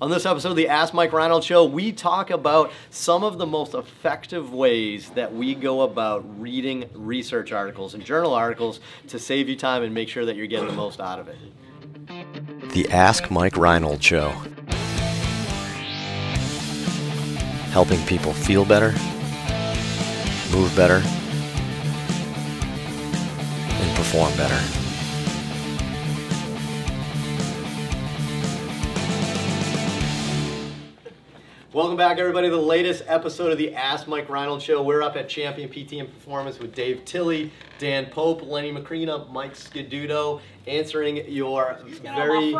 On this episode of the Ask Mike Reinold Show, we talk about some of the most effective ways that we go about reading research articles and journal articles to save you time and make sure that you're getting the most out of it. The Ask Mike Reinold Show. Helping people feel better, move better, and perform better. Welcome back, everybody, to the latest episode of the Ask Mike Reinold Show. We're up at Champion PT and Performance with Dave Tilley, Dan Pope, Lenny Macrina, Mike Scaduto, answering your very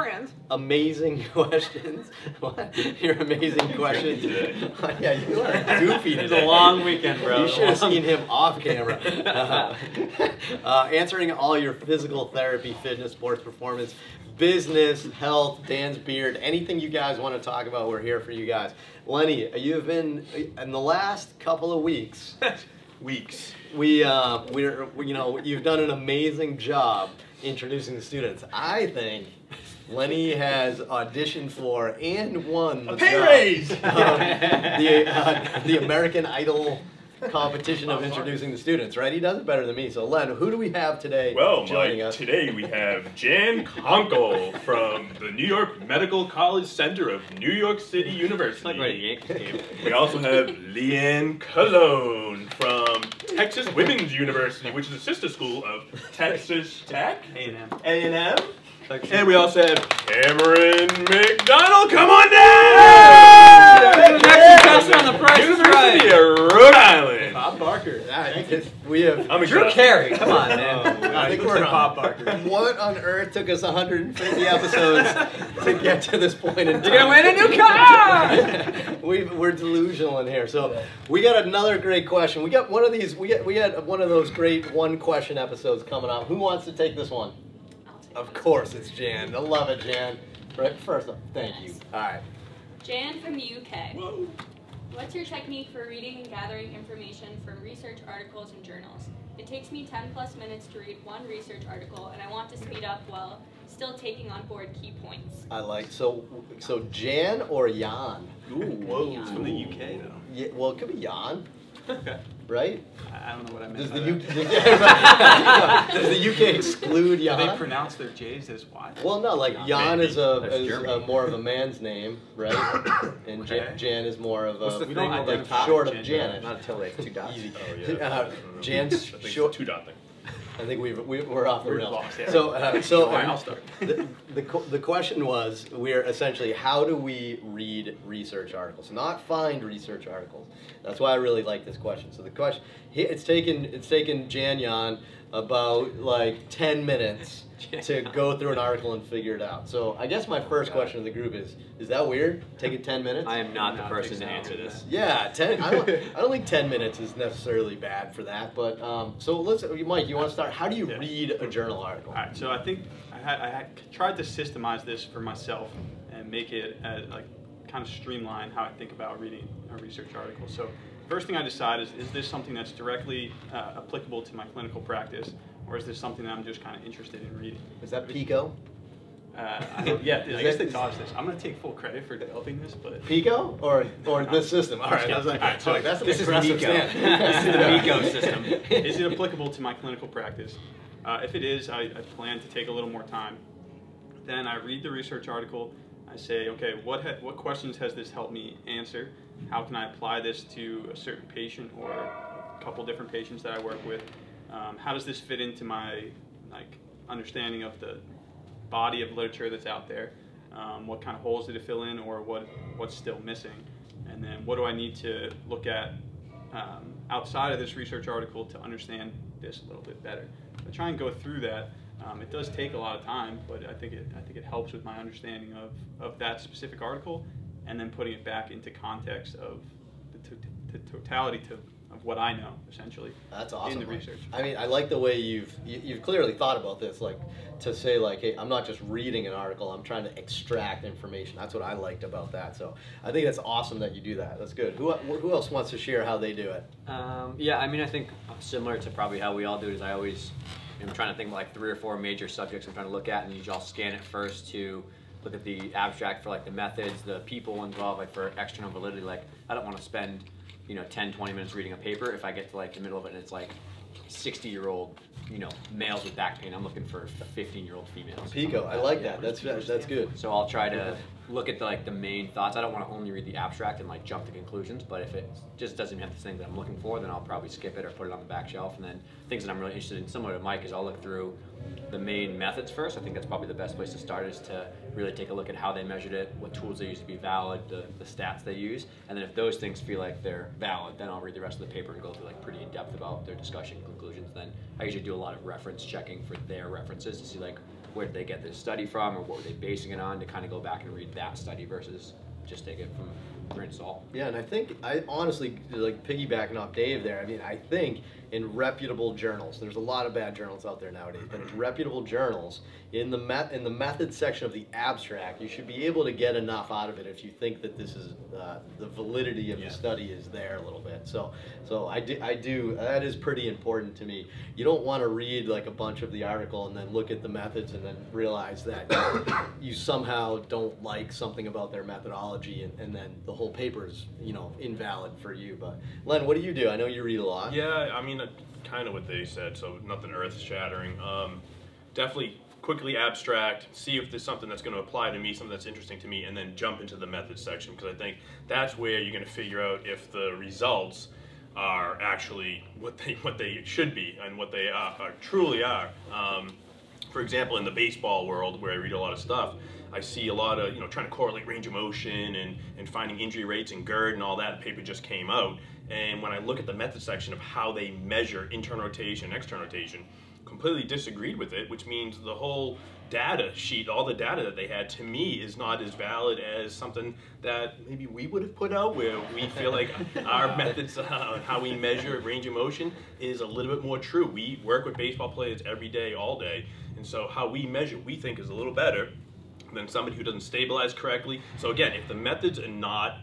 amazing questions. What? Your amazing questions. yeah, you are goofy today. It's a long weekend, bro. You should have seen him off camera. Uh, uh, answering all your physical therapy, fitness, sports performance, business, health, Dan's beard, anything you guys want to talk about, we're here for you guys. Lenny, you've been in the last couple of weeks. weeks. We, uh, we're, you know, you've done an amazing job introducing the students. I think Lenny has auditioned for and won the a pay raise. the, uh, the American Idol competition of oh, introducing the students, right? He does it better than me. So, Len, who do we have today well, joining Mike, us? today we have Jan Conkle from the New York Medical College Center of New York City University. like right We also have Leanne Cologne from Texas Women's University, which is a sister school of Texas Tech. A&M. A&M. And we also have Cameron McDonald. Come on down! Texas on the price University of Rhode Island. Bob Barker. we have. I'm Drew Carey. Come on, man. Oh, I think we're on. Bob Barker. What on earth took us 150 episodes to get to this point in time? You're gonna win a new car. we we're delusional in here. So we got another great question. We got one of these. We got we had one of those great one question episodes coming up. Who wants to take this one? Of course, it's Jan. I love it, Jan. Right, first off, thank you. All right. Jan from the UK. Whoa. What's your technique for reading and gathering information from research articles and journals? It takes me 10 plus minutes to read one research article, and I want to speed up while still taking on board key points. I like so so Jan or Jan. Ooh, whoa, Jan. from the UK though. Yeah, well, it could be Jan. Okay. Right? I don't know what I meant. Does the, UK, does the UK exclude Jan? Do they pronounce their J's as Y? Well, no, like Jan is a is a more of a man's name, right? And Okay. Jan, Jan is more of What's a the we thing don't with like the top? short of Jan- Janet. Not until they have two dots. Easy. Oh, yeah. Uh, Jan's short. two dot thing. I think we've, we, we're off the rails. lost, yeah. So, uh, so All right, I'll start. the, the, the question was, we're essentially, how do we read research articles? Not find research articles. That's why I really like this question. So the question, it's taken, it's taken Jan Yan about like 10 minutes to go through an article and figure it out. So I guess my first question to the group is, is that weird? Take it 10 minutes? I am not the No, person to answer this. Yeah, ten. I don't, I don't think ten minutes is necessarily bad for that. But um, so let's, Mike, you want to start? How do you Yeah. read a journal article? All right, so I think I had, I had tried to systemize this for myself and make it uh like kind of streamline how I think about reading a research article. So first thing I decide is, is this something that's directly uh, applicable to my clinical practice, or is this something that I'm just kind of interested in reading? Is that Pico? Uh, I yeah, I guess they taught us this. I'm going to take full credit for developing this, but Pico or or this system? All right, I was like, All right, so that's this is stand. This is the Pico system. is it applicable to my clinical practice? Uh, if it is, I, I plan to take a little more time. Then I read the research article. I say, okay, what ha- what questions has this helped me answer? How can I apply this to a certain patient or a couple different patients that I work with? Um, how does this fit into my like understanding of the body of literature that's out there? Um, what kind of holes did it fill in, or what what's still missing? And then what do I need to look at um, outside of this research article to understand this a little bit better? I try and go through that. Um, it does take a lot of time, but I think it I think it helps with my understanding of, of that specific article, and then putting it back into context of the, to- the totality to, what I know essentially. That's awesome. In the Mike. research. I mean, I like the way you've you, you've clearly thought about this, like to say like, hey, I'm not just reading an article. I'm trying to extract information. That's what I liked about that. So I think that's awesome that you do that. That's good. Who who else wants to share how they do it? Um, yeah, I mean, I think similar to probably how we all do it is I always am trying to think of like three or four major subjects I'm trying to look at, and you I'll scan it first to look at the abstract for like the methods, the people involved, like for external validity. Like I don't want to spend, you know, 10, 20 minutes reading a paper if I get to like the middle of it and it's like 60 year old, you know, males with back pain. I'm looking for 15 year old females. Pico, I like that. That's that's good. So I'll try to look at the, like the main thoughts. I don't want to only read the abstract and like jump to conclusions, but if it just doesn't have the thing that I'm looking for, then I'll probably skip it or put it on the back shelf. And then things that I'm really interested in, similar to Mike, is I'll look through the main methods first. I think that's probably the best place to start is to really take a look at how they measured it, what tools they used to be valid, the, the stats they use, and then if those things feel like they're valid, then I'll read the rest of the paper and go through like pretty in depth about their discussion conclusions. Then I usually do a lot of reference checking for their references to see like where did they get this study from or what were they basing it on to kind of go back and read that study versus just take it from grain of salt. Yeah, and I think I honestly like piggybacking off Dave there. I mean, I think in reputable journals, there's a lot of bad journals out there nowadays, but in reputable journals, in the met in the method section of the abstract, you should be able to get enough out of it if you think that this is uh, the validity of Yeah. the study is there a little bit. So, so I do, I do that is pretty important to me. You don't want to read like a bunch of the article and then look at the methods and then realize that you somehow don't like something about their methodology and, and then the whole paper is you know invalid for you. But Len, what do you do? I know you read a lot. Yeah, I mean, uh, kind of what they said, so nothing earth shattering. Um, definitely quickly abstract, see if there's something that's going to apply to me, something that's interesting to me, and then jump into the methods section because I think that's where you're going to figure out if the results are actually what they what they should be and what they are, are truly are. Um, for example, in the baseball world where I read a lot of stuff, I see a lot of, you know, trying to correlate range of motion and, and finding injury rates and GIRD and all that. paper just came out. And when I look at the method section of how they measure internal rotation and external rotation, completely disagreed with it, which means the whole data sheet, all the data that they had, to me is not as valid as something that maybe we would have put out, where we feel like our methods uh, on how we measure range of motion is a little bit more true. We work with baseball players every day, all day, and so how we measure, we think is a little better than somebody who doesn't stabilize correctly. So again, if the methods are not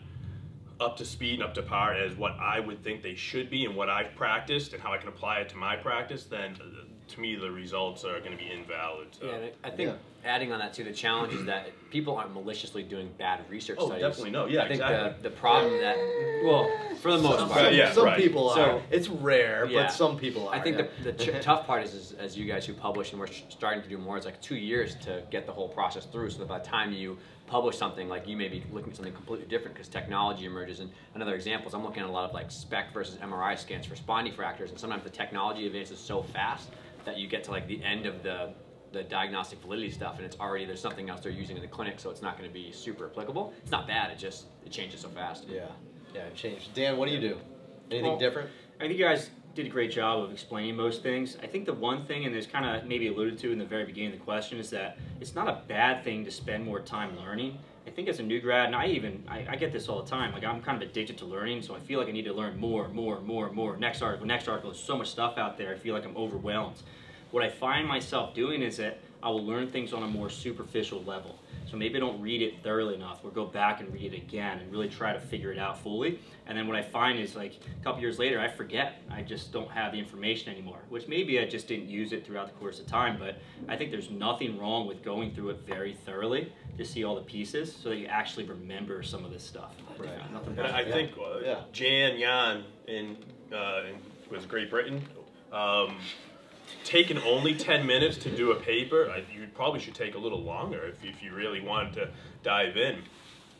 up to speed and up to par as what I would think they should be and what I've practiced and how I can apply it to my practice, then uh, to me the results are going to be invalid. So. Yeah, I I think adding on that too, the challenge is that people aren't maliciously doing bad research Oh, studies. definitely no. Yeah, I think exactly. the, the problem that, well, for the most Some, part, Right, yeah, some right. people are. So- it's rare, Yeah. but some people are. I think yeah. the, the ch- tough part is, is, as you guys who publish and we're sh- starting to do more, it's like two years to get the whole process through. So that by the time you publish something, like you may be looking at something completely different because technology emerges. And another example is I'm looking at a lot of like SPECT versus MRI scans for spondy fractures, and sometimes the technology advances so fast that you get to like the end of the the diagnostic validity stuff and it's already there's something else they're using in the clinic so it's not going to be super applicable it's not bad it just it changes so fast Yeah, yeah, it changed. Dan, what do you do? Anything Well, different? I think you guys did a great job of explaining most things. I think the one thing, and there's kind of maybe alluded to in the very beginning of the question, is that it's not a bad thing to spend more time learning. I think as a new grad, and I even I, I get this all the time. Like I'm kind of addicted to learning, so I feel like I need to learn more, more, more, more. Next article, next article. There's so much stuff out there. I feel like I'm overwhelmed. What I find myself doing is that I will learn things on a more superficial level. So maybe I don't read it thoroughly enough, or go back and read it again and really try to figure it out fully. And then what I find is like a couple years later, I forget. I just don't have the information anymore, which maybe I just didn't use it throughout the course of time. But I think there's nothing wrong with going through it very thoroughly to see all the pieces so that you actually remember some of this stuff. Right. Nothing And better. I Yeah. think uh, Yeah. Jan Yan in, uh, in was Great Britain. Um, taking only 10 minutes to do a paper, I, you probably should take a little longer if, if you really wanted to dive in.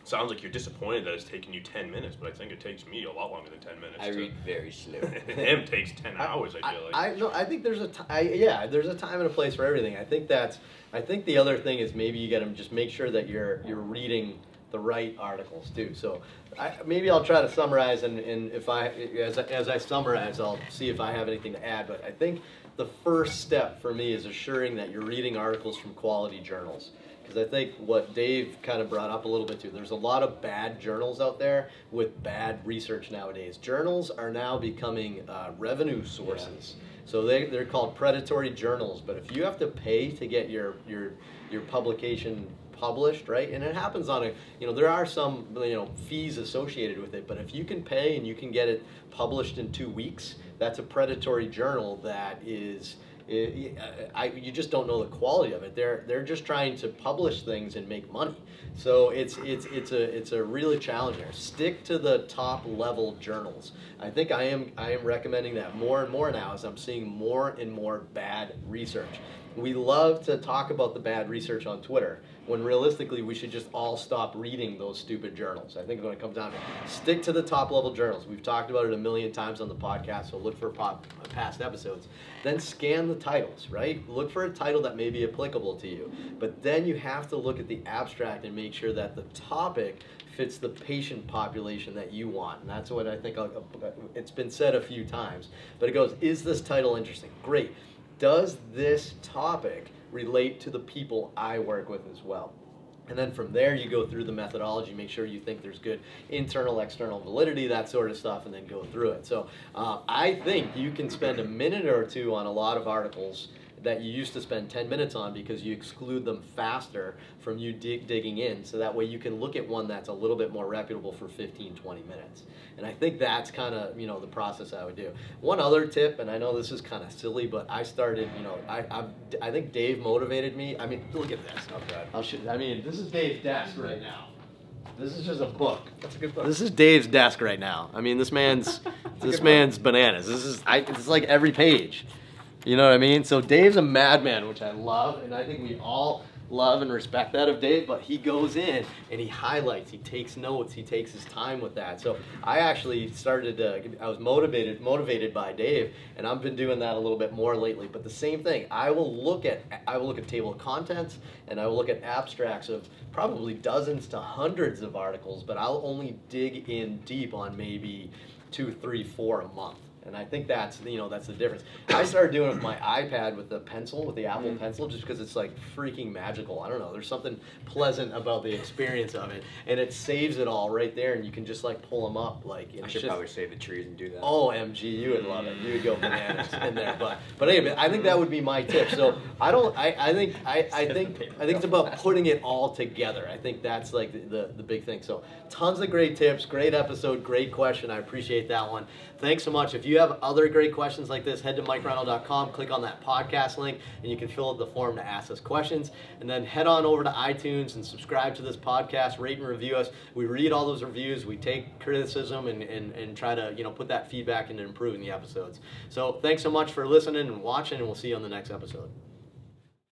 Sounds like you're disappointed that it's taking you 10 minutes, but I think it takes me a lot longer than 10 minutes. i to- read very slow Him takes 10 hours, I feel like. I no, I think there's a ti- yeah, there's a time and a place for everything. I think that's. I think the other thing is maybe you got to just make sure that you're you're reading the right articles too. So I, maybe I'll try to summarize, and, and if I as I, as I summarize, I'll see if I have anything to add. But I think the first step for me is assuring that you're reading articles from quality journals. Because I think what Dave kind of brought up a little bit too, there's a lot of bad journals out there with bad research nowadays. Journals are now becoming uh, revenue sources. So they, they're called predatory journals. But if you have to pay to get your, your, your publication published, right? And it happens on a, you know, there are some, you know, fees associated with it. But if you can pay and you can get it published in two weeks, that's a predatory journal that is I, I, you just don't know the quality of it. They're they're just trying to publish things and make money. So it's it's it's a it's a really challenge there. Stick to the top level journals. I think I am I am recommending that more and more now as I'm seeing more and more bad research. We love to talk about the bad research on Twitter when realistically we should just all stop reading those stupid journals. I think when it comes down to it, stick to the top level journals. We've talked about it a million times on the podcast, so look for pop, past episodes. Then scan the titles, right? Look for a title that may be applicable to you. But then you have to look at the abstract and make sure that the topic fits the patient population that you want. And that's what I think I'll, it's been said a few times. But it goes, is this title interesting? Great. Does this topic relate to the people I work with as well. And then from there, you go through the methodology, make sure you think there's good internal, external validity, that sort of stuff, and then go through it. So uh, I think you can spend a minute or two on a lot of articles that you used to spend 10 minutes on because you exclude them faster from you dig, digging in. So that way you can look at one that's a little bit more reputable for 15, 20 minutes. And I think that's kind of, you know, the process I would do. One other tip, and I know this is kind of silly, but I started, you know, I, I, I think Dave motivated me. I mean, look at this. Oh, okay. I'll show, I mean, this is Dave's desk right now. This is just a book. That's a good book. This is Dave's desk right now. I mean, this man's this man's bananas. This is I, it's like every page. You know what I mean? So Dave's a madman, which I love, and I think we all love and respect that of Dave, but he goes in and he highlights, he takes notes, he takes his time with that. So I actually started, uh, I was motivated, motivated by Dave, and I've been doing that a little bit more lately. But the same thing, I will look at, I will look at table of contents, and I will look at abstracts of probably dozens to hundreds of articles, but I'll only dig in deep on maybe two, three, four a month. And I think that's you know that's the difference. I started doing it with my iPad with the pencil, with the Apple mm. Pencil, just because it's like freaking magical. I don't know. There's something pleasant about the experience of it, and it saves it all right there, and you can just like pull them up. Like I should just, probably save the trees and do that. Oh, MG, you would love it. You would go bananas in there. But but anyway, I think that would be my tip. So I don't. I, I think I, I think I think it's about putting it all together. I think that's like the, the the big thing. So tons of great tips, great episode, great question. I appreciate that one. Thanks so much. If you have other great questions like this, head to mikereinold.com, click on that podcast link, and you can fill out the form to ask us questions. And then head on over to iTunes and subscribe to this podcast, rate and review us. We read all those reviews, we take criticism and, and, and try to you know put that feedback into improving the episodes. So thanks so much for listening and watching, and we'll see you on the next episode.